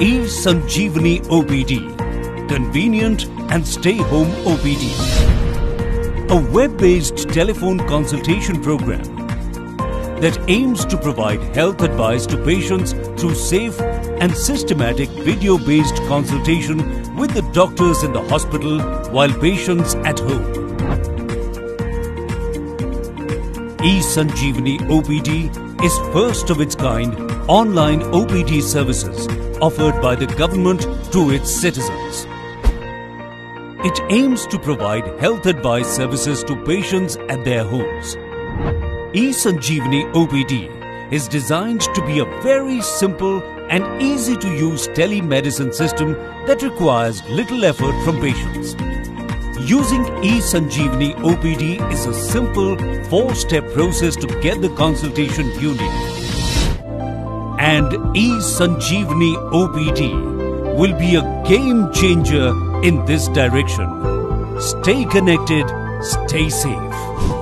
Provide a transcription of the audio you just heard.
E-Sanjeevani OPD, convenient and stay-home OPD. A web-based telephone consultation program that aims to provide health advice to patients through safe and systematic video-based consultation with the doctors in the hospital while patients at home. eSanjeevani OPD is first of its kind online OPD services offered by the government to its citizens. It aims to provide health advice services to patients at their homes. eSanjeevani OPD is designed to be a very simple and easy to use telemedicine system that requires little effort from patients. Using eSanjeevani OPD is a simple four-step process to get the consultation you need. And eSanjeevani OPD will be a game changer in this direction. Stay connected, stay safe.